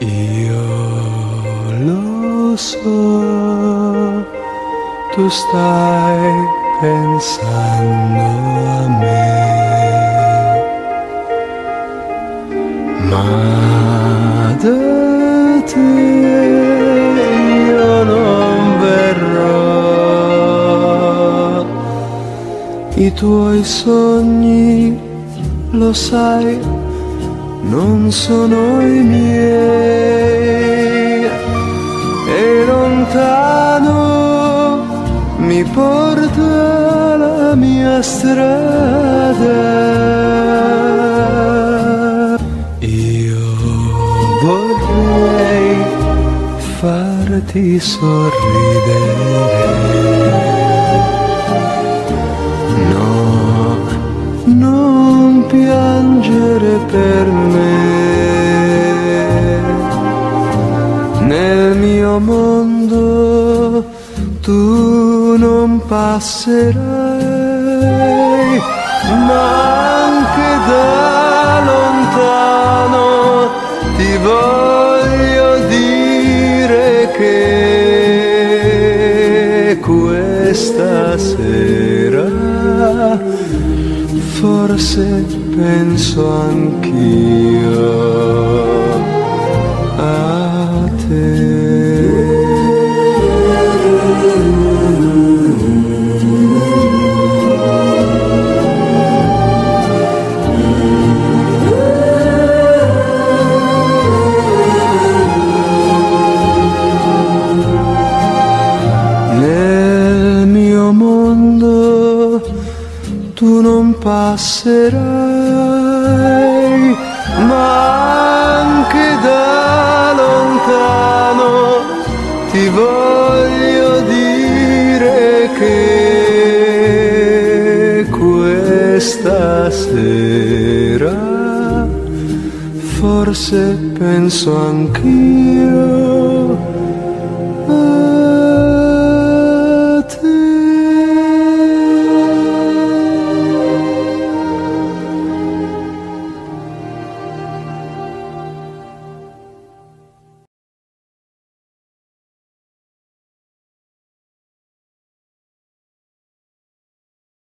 Io lo so, tu stai pensando a me, ma da te io non verrò. I tuoi sogni, lo sai, non sono i miei e lontano mi porta la mia strada. Io vorrei farti sorridere. No, non piangere per me. Nel mio mondo tu non passerai, ma anche da lontano ti voglio dire che questa sera forse penso anch'io mondo tu non passerai, ma anche da lontano ti voglio dire che questa sera forse penso anch'io